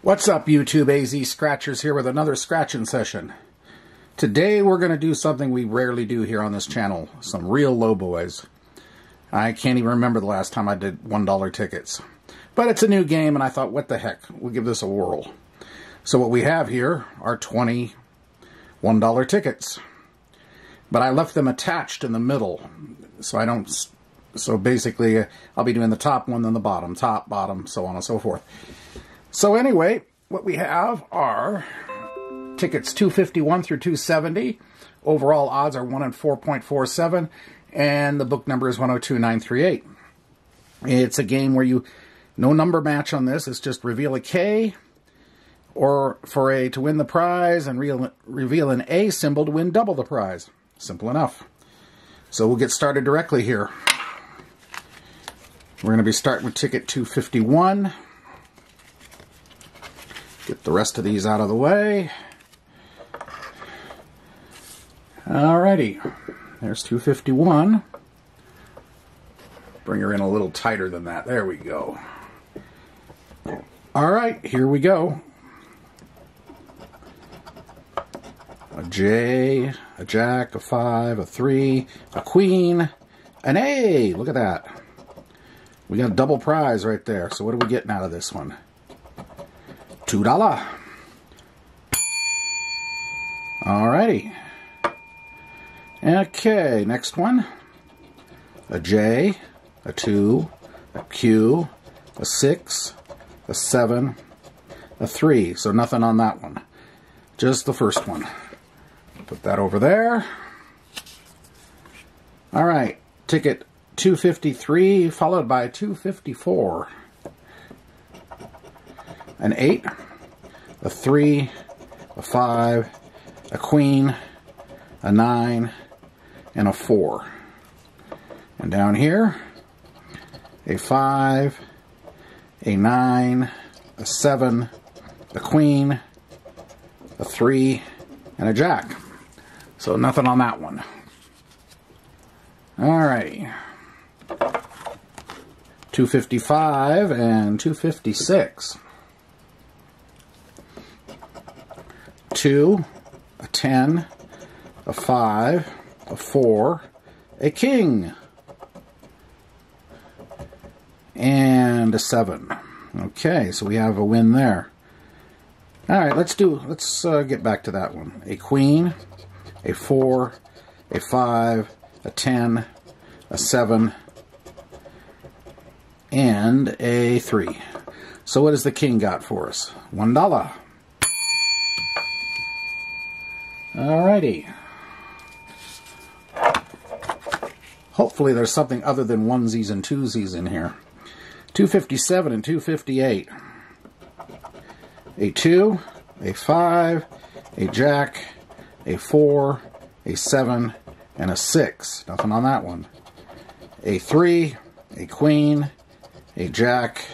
What's up, YouTube AZ Scratchers here with another scratching session. Today we're going to do something we rarely do here on this channel, some real low boys. I can't even remember the last time I did $1 tickets. But it's a new game and I thought, what the heck, we'll give this a whirl. So what we have here are 20 $1 tickets. But I left them attached in the middle, so I don't so basically, uh, I'll be doing the top one, then the bottom, top, bottom, so on and so forth. So anyway, what we have are tickets 251 through 270. Overall odds are 1 in 4.47, and the book number is 102938. It's a game where you, no number match on this, it's just reveal a K, or for a to win the prize, and reveal an A symbol to win double the prize. Simple enough. So we'll get started directly here. We're going to be starting with ticket 251. Get the rest of these out of the way. Alrighty, there's 251. Bring her in a little tighter than that. There we go. Alright, here we go. A J, a Jack, a 5, a 3, a Queen, an A. Look at that. We got a double prize right there. So what are we getting out of this one? Two dollar. Alrighty. Okay, next one. A J, a 2, a Q, a 6, a 7, a 3. So nothing on that one. Just the first one. Put that over there. Alright, ticket 253 followed by 254. An 8, a 3, a 5, a queen, a 9, and a 4. And down here, a 5, a 9, a 7, a queen, a 3, and a jack. So nothing on that one. Alrighty. 255 and 256. 2, a 10, a 5, a 4, a king, and a 7. Okay, so we have a win there. All right, let's do, let's uh, get back to that one. A queen, a 4, a 5, a 10, a 7, and a 3. So what has the king got for us? One dollar. Alrighty. Hopefully there's something other than onesies and twosies in here. 257 and 258. A 2, a 5, a jack, a 4, a 7, and a 6. Nothing on that one. A 3, a queen, a jack,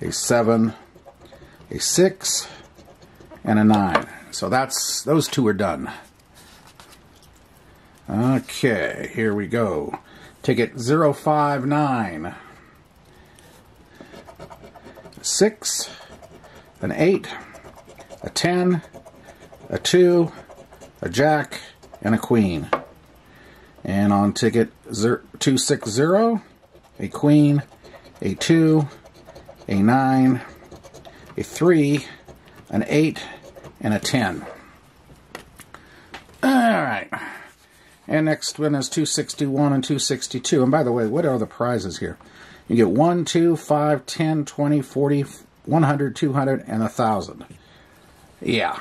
a 7, a 6, and a 9. So that's those two are done. Okay, here we go. Ticket 059. 6, an 8, a 10, a 2, a jack, and a queen. And on ticket 260, a queen, a 2, a 9, a 3, an 8, and a 10. Alright. And next one is 261 and 262. And by the way, what are the prizes here? You get 1, 2, 5, 10, 20, 40, 100, 200, and 1,000. Yeah,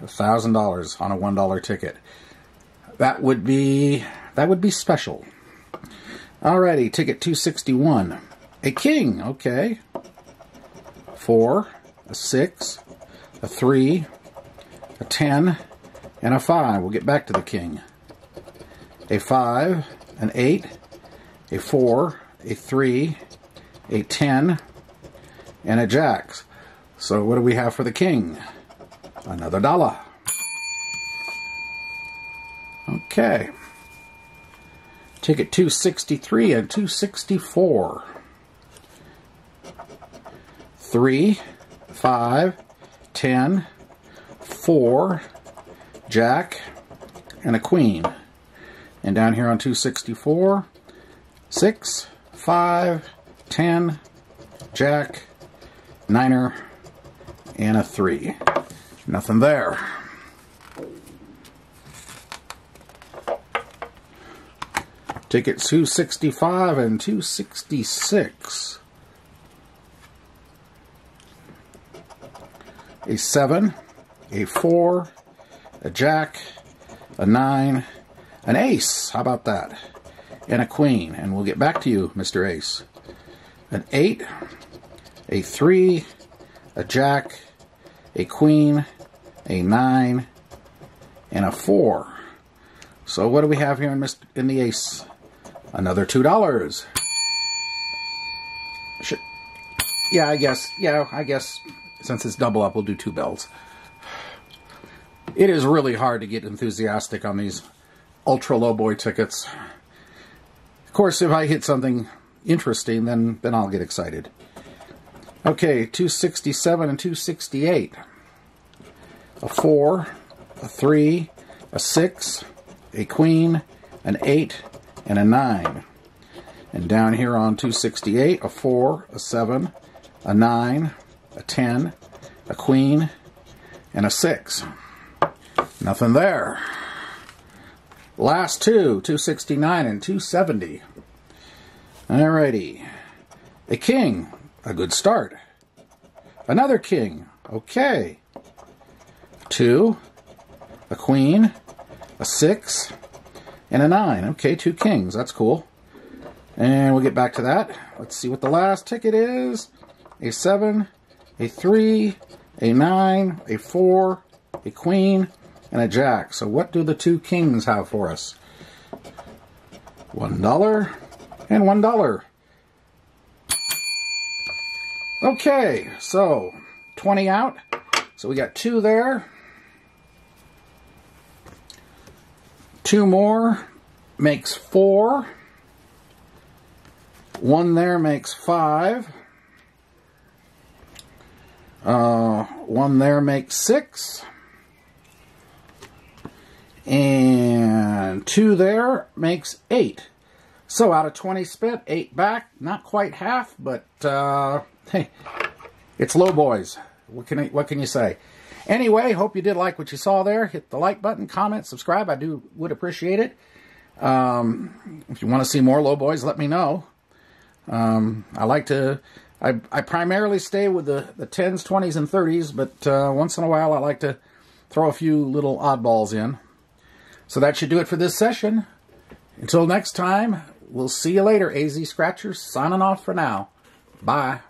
$1,000 on a $1 ticket. That would be that would be special. Alrighty, ticket 261. A king, okay. Four, a six, a three, a ten, and a five. We'll get back to the king. A five, an eight, a four, a three, a ten, and a jacks. So what do we have for the king? Another dollar. Okay. Ticket 263 and 264. 3, 5, 10, 4, Jack, and a Queen. And down here on 264, 6, 5, 10, Jack, Niner, and a 3. Nothing there. Ticket 265 and 266. A 7, a 4, a jack, a 9, an ace. How about that? And a queen. And we'll get back to you, Mr. Ace. An 8, a 3, a jack, a queen, a 9, and a 4. So what do we have here in, Mr. in the ace? Another $2. Should, yeah, I guess. Yeah, I guess since it's double up, we'll do two bells. It is really hard to get enthusiastic on these ultra low boy tickets. Of course, if I hit something interesting, then, then I'll get excited. Okay, 267 and 268. A 4, a 3, a 6, a queen, an 8, and a 9. And down here on 268, a 4, a 7, a 9, a 10, a queen, and a 6. Nothing there. Last two, 269 and 270. Alrighty. A king, a good start. Another king, okay. Two, a queen, a six, and a nine. Okay, two kings. That's cool. And we'll get back to that. Let's see what the last ticket is. A seven, a three, a nine, a four, a queen, and a jack. So what do the two kings have for us? One dollar and one dollar. Okay, so 20 out. So we got two there. Two more makes four. One there makes five. Uh, one there makes six. And two there makes eight. So out of 20 spent, eight back. Not quite half, but uh, hey, it's low boys. What can I, what can you say? Anyway, hope you did like what you saw there. Hit the like button, comment, subscribe. I do would appreciate it. Um, if you want to see more low boys, let me know. Um, I like to. I, I primarily stay with the, the 10s, 20s, and 30s, but uh, once in a while I like to throw a few little oddballs in. So that should do it for this session. Until next time, we'll see you later, AZ Scratchers. Signing off for now. Bye.